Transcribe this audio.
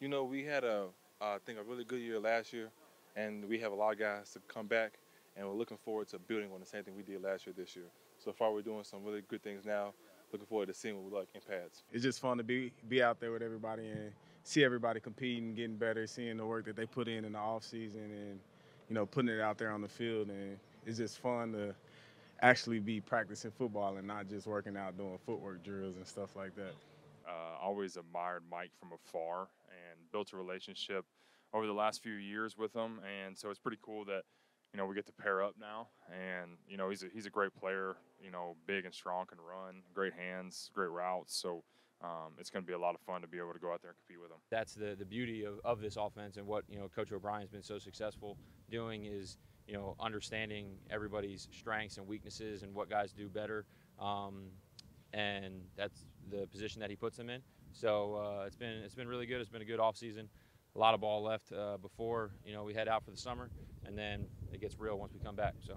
You know, we had a, I think, a really good year last year, and we have a lot of guys to come back, and we're looking forward to building on the same thing we did last year this year. So far, we're doing some really good things now. Looking forward to seeing what we like in pads. It's just fun to be be out there with everybody and see everybody competing, getting better, seeing the work that they put in in the off season, and you know, putting it out there on the field. And it's just fun to actually be practicing football and not just working out doing footwork drills and stuff like that. Uh, always admired Mike from afar and built a relationship over the last few years with him, and so it's pretty cool that you know we get to pair up now. And you know he's a, he's a great player, you know, big and strong, can run, great hands, great routes. So. Um, it's going to be a lot of fun to be able to go out there and compete with him. That's the, the beauty of, of this offense and what you know Coach O'Brien's been so successful doing is you know understanding everybody's strengths and weaknesses and what guys do better. Um, and that's the position that he puts them in. So uh, it's been it's been really good. It's been a good off season. A lot of ball left uh, before you know we head out for the summer, and then it gets real once we come back. So.